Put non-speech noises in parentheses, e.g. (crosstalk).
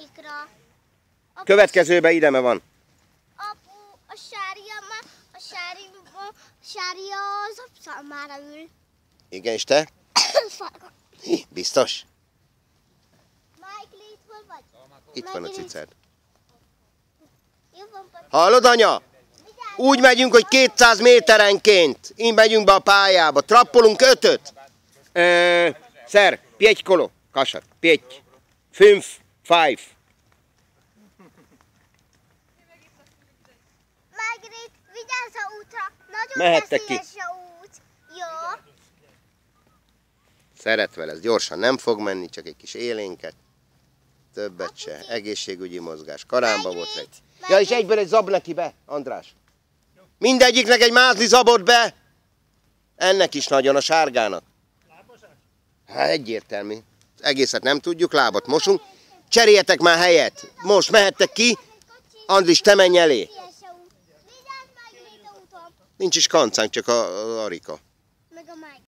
másikra. A Következőbe ide van. Apu, a sárja, ma, a sári, a sárja az apszámára ül. Igen, és te? (coughs) Farka. Biztos? Michael, itt hol vagy? Itt van a cicád. Hallod, anya? Úgy megyünk, hogy 200 méterenként. Így megyünk be a pályába. Trappolunk ötöt. Ö, szer, pięć kolo. Kasat, pięć. Fünf, five. Margaret, vigyázz a útra! Nagyon Mehettek ki. a út. Jó. Szeretve lesz. Gyorsan nem fog menni, csak egy kis élénket. Többet se. Egészségügyi mozgás. Karámba volt egy. Ja, és egyből egy zab neki be, András. Mindegyiknek egy mázli zabot be. Ennek is nagyon, a sárgának. Hát egyértelmű. Egészet nem tudjuk, lábat mosunk. Cseréljetek már helyet. Most mehettek ki. Andris, te menj elé. Nincs is kancánk, csak a, a Arika.